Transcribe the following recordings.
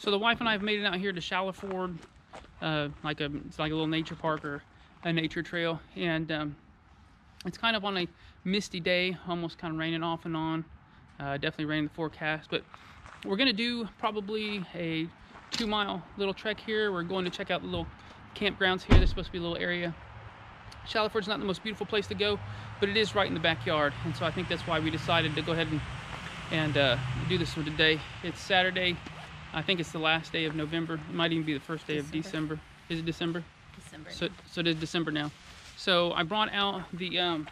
So the wife and I have made it out here to Shallowford, uh, like a it's like a little nature park or a nature trail, and um, it's kind of on a misty day, almost kind of raining off and on. Uh, definitely rain in the forecast, but we're gonna do probably a two mile little trek here. We're going to check out the little campgrounds here. There's supposed to be a little area. Shallowford's not the most beautiful place to go, but it is right in the backyard, and so I think that's why we decided to go ahead and and uh, do this one today. It's Saturday. I think it's the last day of November. It might even be the first day December. of December. Is it December? December. So, so it is December now. So I brought out the um,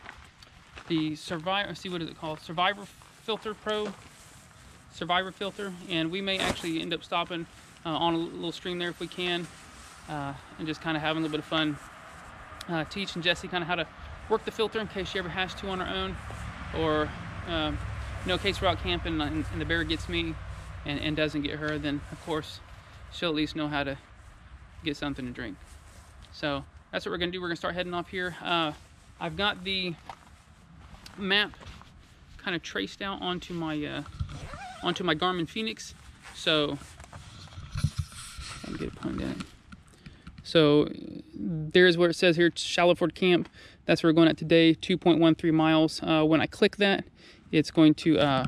the Survivor. See what is it called? Survivor Filter Pro. Survivor filter, and we may actually end up stopping uh, on a little stream there if we can, uh, and just kind of having a little bit of fun. Uh, teaching Jesse kind of how to work the filter in case she ever has to on her own, or um, you know, in case we're out camping and, and the bear gets me and, and doesn't get her, then of course she'll at least know how to get something to drink. So that's what we're gonna do. We're gonna start heading off here. Uh, I've got the map kind of traced out onto my uh, onto my Garmin Fenix. So let me get it pointed. So there's where it says here Shallowford Camp. That's where we're going at today, 2.13 miles. Uh, when I click that, it's going to uh,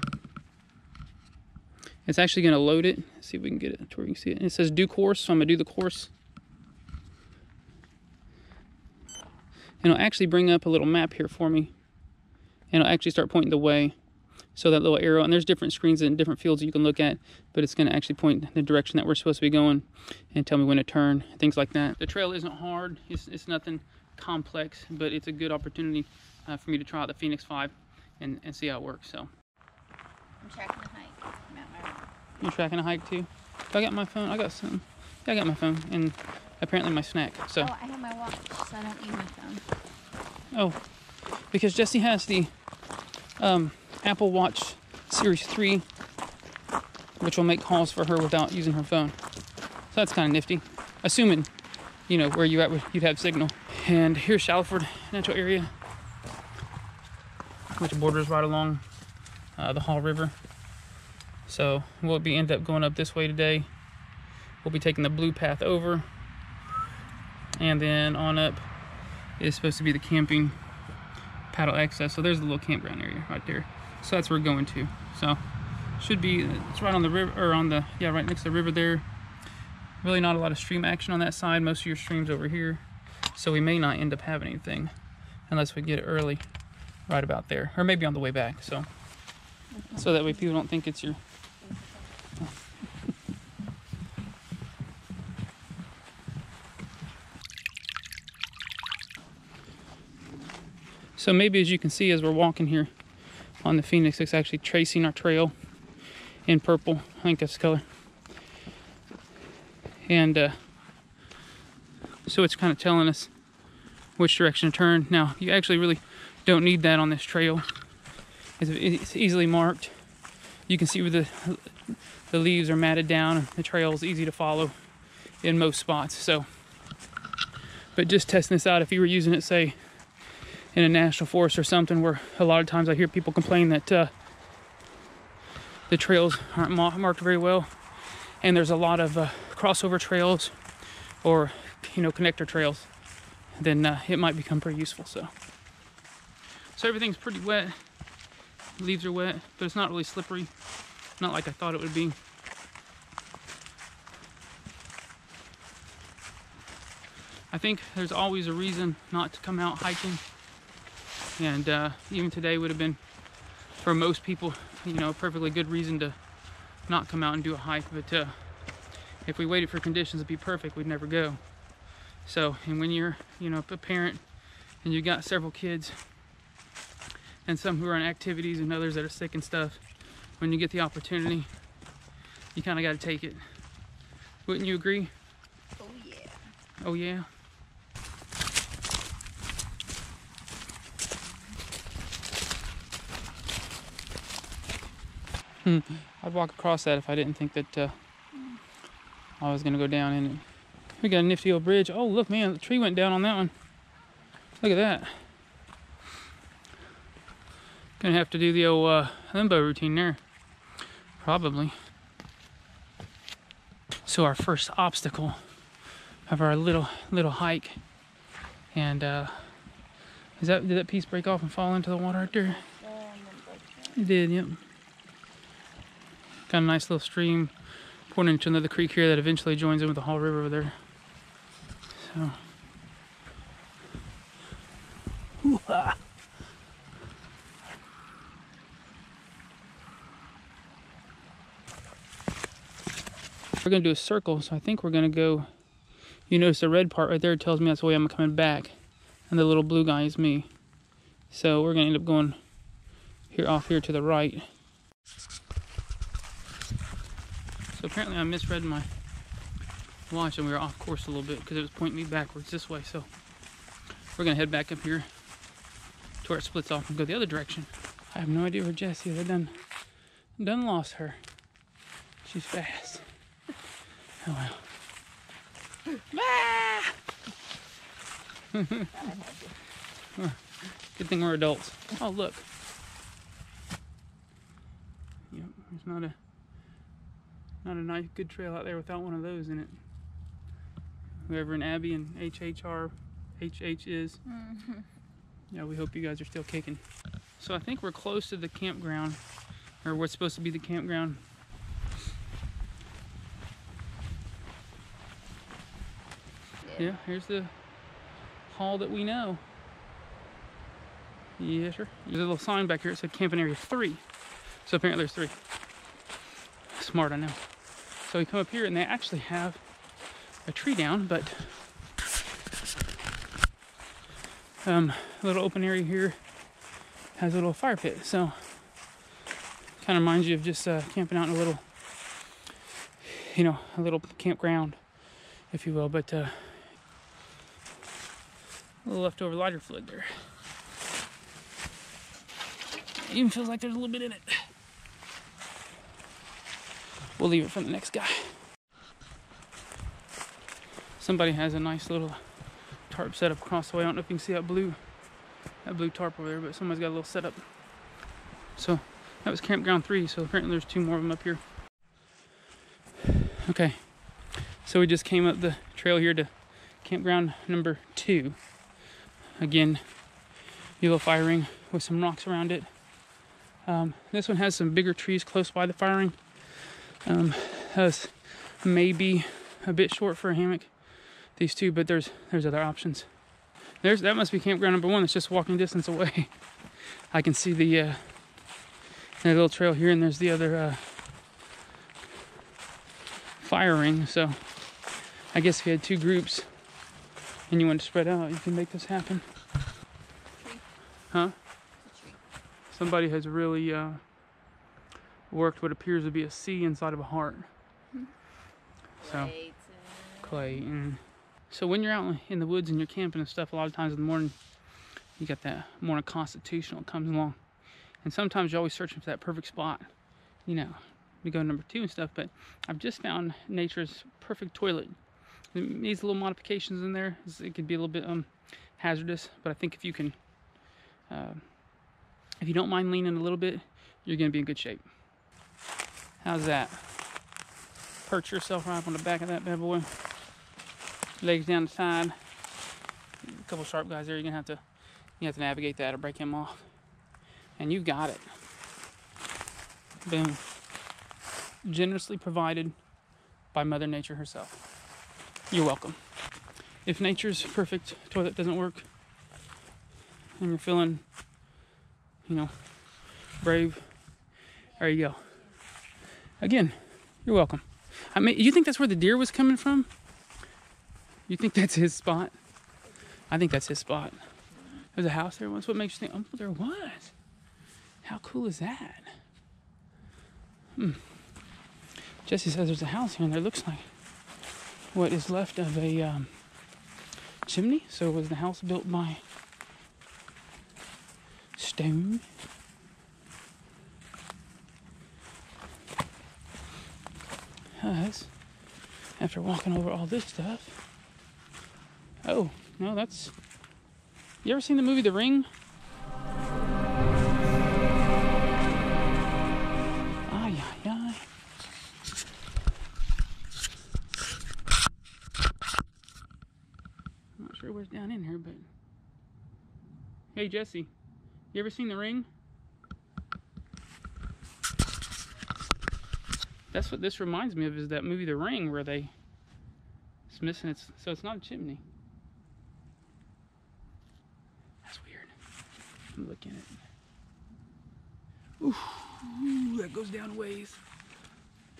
it's actually going to load it. Let's see if we can get it to where we can see it. And it says do course, so I'm gonna do the course. And it'll actually bring up a little map here for me. And it'll actually start pointing the way. So that little arrow, and there's different screens and different fields you can look at, but it's gonna actually point the direction that we're supposed to be going and tell me when to turn, things like that. The trail isn't hard, it's, it's nothing complex, but it's a good opportunity uh, for me to try out the Fenix 5 and, and see how it works, so. I'm tracking the hike. I'm at my room. You tracking a hike too? I got my phone. I got some. Yeah, I got my phone and apparently my snack. So, Oh, I have my watch, so I don't need my phone. oh, because Jesse has the um, Apple Watch Series 3, which will make calls for her without using her phone. So that's kind of nifty. Assuming, you know, where you at, with you'd have signal. And here's Shallowford Natural Area, which borders right along uh, the Haw River. So we'll be end up going up this way today. We'll be taking the blue path over, and then on up is supposed to be the camping paddle access. So there's the little campground area right there. So that's where we're going to. So should be it's right on the river or on the yeah right next to the river there. Really not a lot of stream action on that side. Most of your streams over here. So we may not end up having anything unless we get it early, right about there, or maybe on the way back. So so that way people don't think it's your So maybe as you can see as we're walking here on the Fenix, it's actually tracing our trail in purple. I think that's the color. And uh, so it's kind of telling us which direction to turn. Now, you actually really don't need that on this trail. It's, easily marked. You can see where the, the leaves are matted down the trail is easy to follow in most spots. So, but just testing this out, if you were using it, say, in a national forest or something where a lot of times I hear people complain that uh, the trails aren't ma- marked very well. And there's a lot of uh, crossover trails or you know connector trails then uh, it might become pretty useful so. So everything's pretty wet. Leaves are wet but it's not really slippery. Not like I thought it would be. I think there's always a reason not to come out hiking and uh, even today would have been for most people you know a perfectly good reason to not come out and do a hike but uh, if we waited for conditions to be perfect we'd never go. So and when you're you know a parent and you've got several kids and some who are on activities and others that are sick and stuff when you get the opportunity you kind of got to take it. Wouldn't you agree? Oh yeah. oh yeah I'd walk across that if I didn't think that uh, I was gonna go down in it. We got a nifty old bridge. Oh look, man, the tree went down on that one. Look at that. Gonna have to do the old uh, limbo routine there. Probably. So our first obstacle of our little little hike. And uh, is that did that piece break off and fall into the water right there? It did, yep. Got a nice little stream pouring into another creek here that eventually joins in with the Haw River over there. So. We're gonna do a circle, so I think we're gonna go. You notice the red part right there tells me that's the way I'm coming back, and the little blue guy is me. So we're gonna end up going here off here to the right. So apparently I misread my watch and we were off course a little bit because it was pointing me backwards this way. So we're gonna head back up here to where it splits off and go the other direction. I have no idea where Jessie is. I done done lost her. She's fast. Oh well. Ah! Good thing we're adults. Oh look. Yep, there's not a not a nice good trail out there without one of those in it. Whoever in Abby and HHR HH is. Mm-hmm. Yeah, we hope you guys are still kicking. So I think we're close to the campground, or what's supposed to be the campground. Yeah, here's the hall that we know. Yeah, sure. There's a little sign back here. It said camping area three. So apparently there's three. Smart, I know. So we come up here and they actually have a tree down, but um, a little open area here has a little fire pit. So kind of reminds you of just uh, camping out in a little, you know, a little campground, if you will. But uh, a little leftover lighter fluid there. Even feels like there's a little bit in it. We'll leave it for the next guy. Somebody has a nice little tarp set up across the way. I don't know if you can see that blue, that blue tarp over there, but somebody's got a little setup. So that was campground three. So apparently there's two more of them up here. Okay, so we just came up the trail here to campground number two. Again, yellow firing with some rocks around it. Um, this one has some bigger trees close by the firing. Um, has maybe a bit short for a hammock. These two, but there's there's other options. There's that must be campground number one. It's just walking distance away. I can see the uh, that little trail here, and there's the other uh, firing. So I guess if you had two groups and you want to spread out, you can make this happen. Huh? Somebody has really uh, worked what appears to be a C inside of a heart. So, Clayton. So when you're out in the woods and you're camping and stuff, a lot of times in the morning, you got that morning constitutional comes along. And sometimes you're always searching for that perfect spot. You know, to go number two and stuff, but I've just found nature's perfect toilet. It needs a little modifications in there. It could be a little bit um, hazardous, but I think if you can, uh, if you don't mind leaning a little bit, you're gonna be in good shape. How's that? Perch yourself right up on the back of that bad boy. Legs down the side. A couple sharp guys there. You're gonna have to you have to navigate that or break him off. And you got it. Boom. Generously provided by Mother Nature herself. You're welcome. If nature's perfect toilet doesn't work and you're feeling, you know, brave, there you go. Again, you're welcome. I mean, you think that's where the deer was coming from? You think that's his spot? I think that's his spot. There's a house there once. What makes you think, oh, there was? How cool is that? Hmm. Jesse says there's a house here, and there looks like what is left of a um, chimney. So was the house built by stone? because after walking over all this stuff, oh, no, that's. You ever seen the movie The Ring? I'm not sure what's down in here, but. Hey, Jesse, you ever seen The Ring? That's what this reminds me of. Is that movie The Ring where they it's missing its so it's not a chimney. That's weird. I'm looking at it. Ooh, that goes down ways.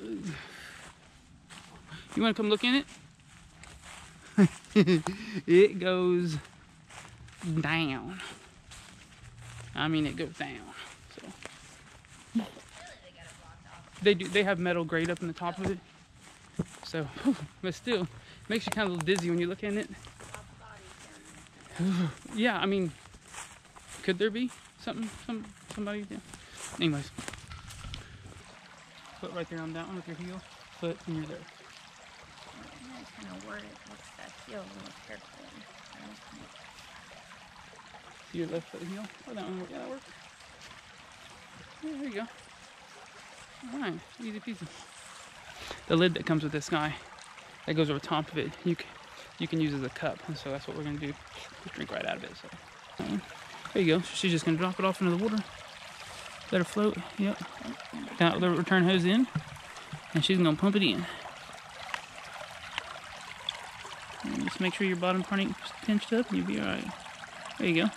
Ooh. You want to come look in it? it goes down. I mean, it goes down. So Really, they got it blocked off. They do. They have metal grate up in the top of it. So, but still, makes you kind of a little dizzy when you look in it. Yeah, I mean, could there be something? Some somebody? Yeah. Anyways, foot right there on that one with your heel, foot, and you're there. See your left foot heel. Oh, that one. Yeah, that works. Yeah, there you go. Easy peasy. The lid that comes with this guy, that goes over top of it, you can you can use as a cup, and so that's what we're gonna do. Just drink right out of it. So there you go. She's just gonna drop it off into the water. Let her float. Yep. Got the return hose in, and she's gonna pump it in. And just make sure your bottom part ain't pinched up, and you'll be all right. There you go.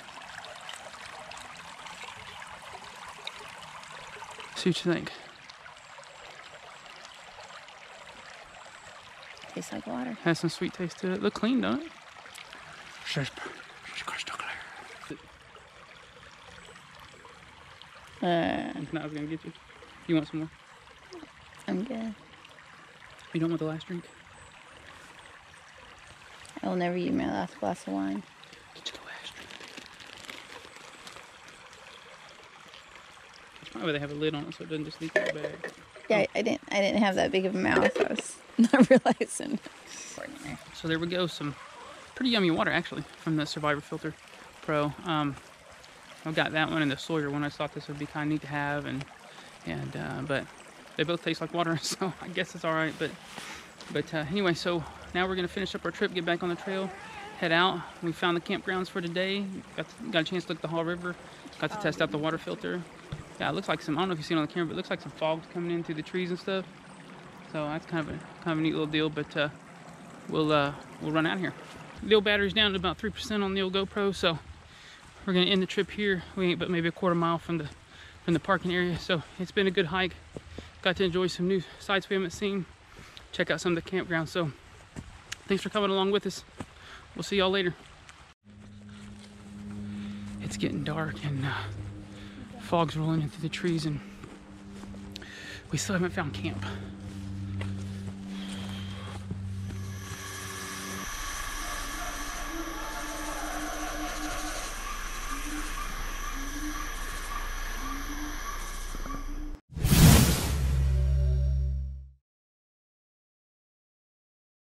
See what you think. Tastes like water. Has some sweet taste to it. Look clean, don't it? Uh, It's not gonna get you. You want some more? I'm good. You don't want the last drink? I will never eat my last glass of wine. Get you the last drink. That's probably why they have a lid on it so it doesn't just leak out the bag. Yeah, I, I didn't. I didn't have that big of a mouth. I was not realizing. So there we go. Some pretty yummy water actually from the Survivor Filter Pro. Um, I've got that one and the Sawyer one. I thought this would be kind of neat to have, and and uh, but they both taste like water, so I guess it's all right. But but uh, anyway, so now we're gonna finish up our trip, get back on the trail, head out. We found the campgrounds for today. Got got a chance to look at the Haw River. Got to test out the water filter. Yeah, it looks like some. I don't know if you see it on the camera, but it looks like some fog coming in through the trees and stuff. So that's kind of a kind of a neat little deal. But uh, we'll uh, we'll run out of here. The old battery's down to about three percent on the old GoPro, so we're gonna end the trip here. We ain't but maybe a quarter mile from the from the parking area. So it's been a good hike. Got to enjoy some new sights we haven't seen. Check out some of the campgrounds. So thanks for coming along with us. We'll see y'all later. It's getting dark and uh, fog's rolling into the trees, and we still haven't found camp.